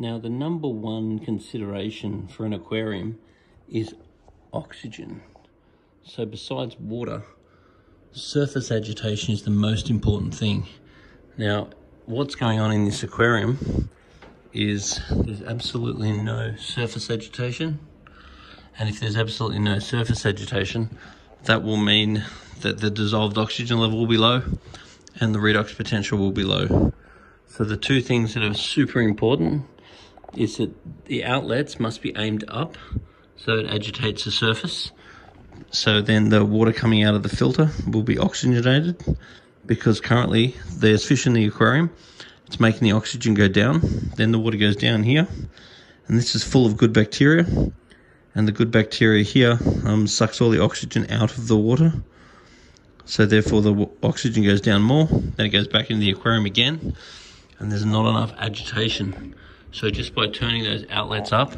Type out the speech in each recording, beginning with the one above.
Now, the number one consideration for an aquarium is oxygen. So, besides water, surface agitation is the most important thing. Now, what's going on in this aquarium is there's absolutely no surface agitation. And if there's absolutely no surface agitation, that will mean that the dissolved oxygen level will be low and the redox potential will be low. So the two things that are super important is that the outlets must be aimed up so it agitates the surface. So then the water coming out of the filter will be oxygenated because currently there's fish in the aquarium. It's making the oxygen go down. Then the water goes down here. And this is full of good bacteria. And the good bacteria here um, sucks all the oxygen out of the water. So therefore the oxygen goes down more. Then it goes back into the aquarium again. And there's not enough agitation. So just by turning those outlets up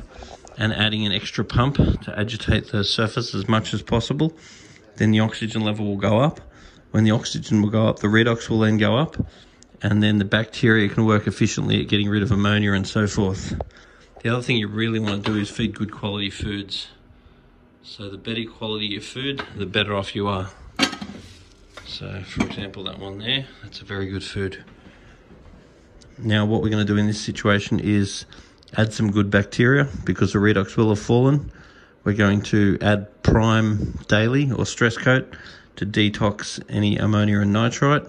and adding an extra pump to agitate the surface as much as possible, then the oxygen level will go up. When the oxygen will go up, the redox will then go up, and then the bacteria can work efficiently at getting rid of ammonia and so forth. The other thing you really want to do is feed good quality foods. So the better quality your food, the better off you are. So for example, that one there, that's a very good food. Now what we're going to do in this situation is add some good bacteria because the redox will have fallen. We're going to add prime daily or stress coat to detox any ammonia and nitrite.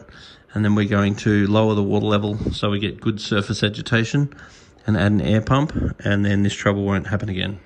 And then we're going to lower the water level so we get good surface agitation and add an air pump and then this trouble won't happen again.